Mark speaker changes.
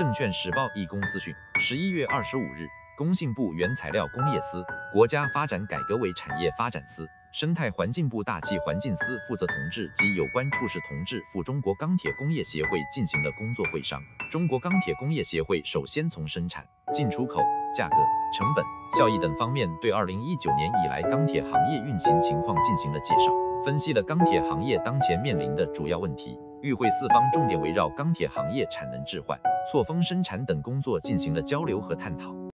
Speaker 1: 证券时报一公司讯，十一月二十五日，工信部原材料工业司、国家发展改革委产业发展司、生态环境部大气环境司负责同志及有关处室同志赴中国钢铁工业协会进行了工作会商。中国钢铁工业协会首先从生产、进出口、价格、成本、效益等方面对二零一九年以来钢铁行业运行情况进行了介绍，分析了钢铁行业当前面临的主要问题。与会四方重点围绕钢铁行业产能置换、错峰生产等工作进行了交流和探讨。